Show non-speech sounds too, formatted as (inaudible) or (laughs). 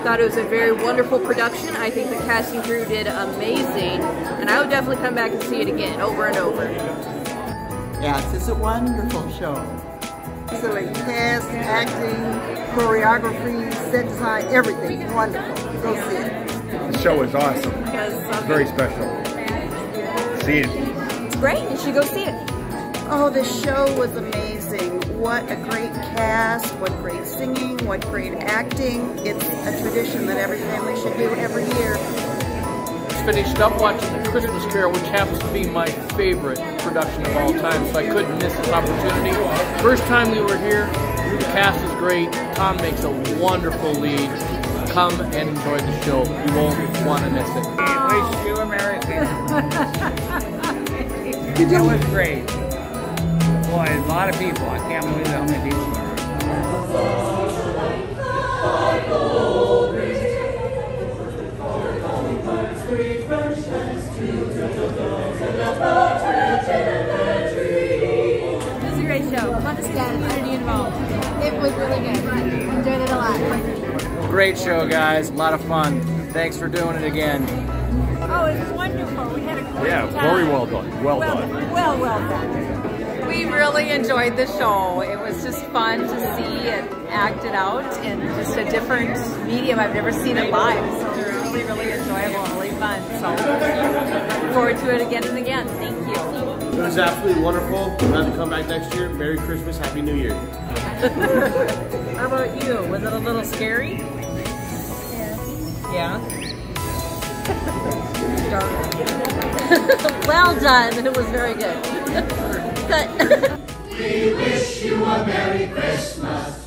thought it was a very wonderful production. I think the casting crew did amazing, and I would definitely come back and see it again, over and over. Yes, it's a wonderful show. Excellent cast, acting, choreography, set design, everything. Wonderful. Go see it. The show is awesome. Very special. See it. It's great. You should go see it. Oh, the show was amazing. What a great cast, what great singing, what great acting. It's a tradition that every family should do every year. Finished up watching The Christmas Carol, which happens to be my favorite production of all time, so I couldn't miss this opportunity. First time we were here, the cast is great. Tom makes a wonderful lead. Come and enjoy the show. You won't want to miss it. Wish you a Merry Christmas. (laughs) It was great. Boy, a lot of people. I can't believe how many people. there It was a great show. Fun to stand, energy involved. It was really good. Enjoyed it a lot. Great show, guys. A lot of fun. Thanks for doing it again. Oh, it was wonderful. We had a great Yeah, time. very well done. Well Well, done. well, well done. We really enjoyed the show. It was just fun to see it acted out in just a different medium. I've never seen it live, so it was really, really enjoyable and really fun. So look forward to it again and again. Thank you. It was absolutely wonderful. Glad to come back next year. Merry Christmas, Happy New Year. (laughs) How about you? Was it a little scary? Yeah. (laughs) (laughs) well done. And it was very good. Good. We wish you a Merry Christmas